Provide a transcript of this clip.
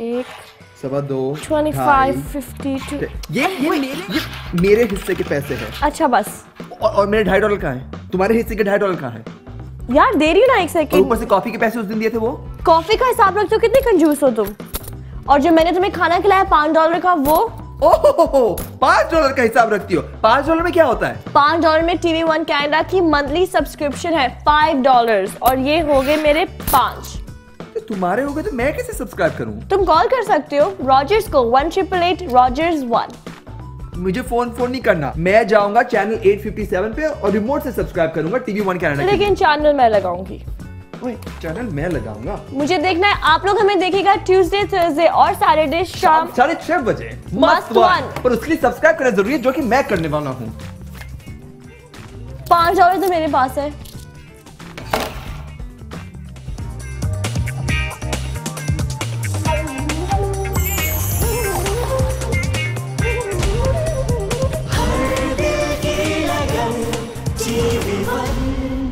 एक सवा दो ट्वेंटी फाइव फिफ्टी टू ये ये मेरे ये मेरे हिस्से के पैसे हैं। अच्छा बस। और, और मेरे ढाई डॉलर कहाँ है? तुम्हारे हिस्से के ढाई डॉलर कहाँ है? यार दे रही हूँ ना एक सेकंड ऊपर से कॉफ़ी के पैसे उस दिन दिए थे वो? कॉफ़ी का हिसाब रखते हो कितने कंजूस हो तुम। और जो मैंने तुम्हें खाना खिलाया पाँच डॉलर का वो? ओहो पाँच डॉलर का हिसाब रखती हो। पाँच डॉलर में क्या होता है? पाँच डॉलर में टीवी वन कैनेडा की मंथली सब्सक्रिप्शन है फाइव डॉलर और ये हो गए मेरे पाँच। तो तुम्हारे हो गए तो मैं कैसे सब्सक्राइब करूँ? तुम कॉल कर सकते हो रॉजर्स को one triple eight Rogers one मुझे फ़ोन फ़ोन नहीं करना। मैं जाऊँगा चैनल 857 पे और रिमोट से सब्सक्राइब करूँगा टीवी वन कनाडा लेकिन चैनल मैं लगाऊँगी। चैनल मैं लगाऊँगा? मुझे देखना है। आप लोग हमें देखेगा ट्यूसडे थर्सडे और सैटरडे शाम साढ़े छह बजे। मस्त वन। पर उसके लिए सब्सक्राइब करना ज़रूरी है जो कि मैं करने वाला हूँ। पाँच डॉलर तो मेरे पास है। phúc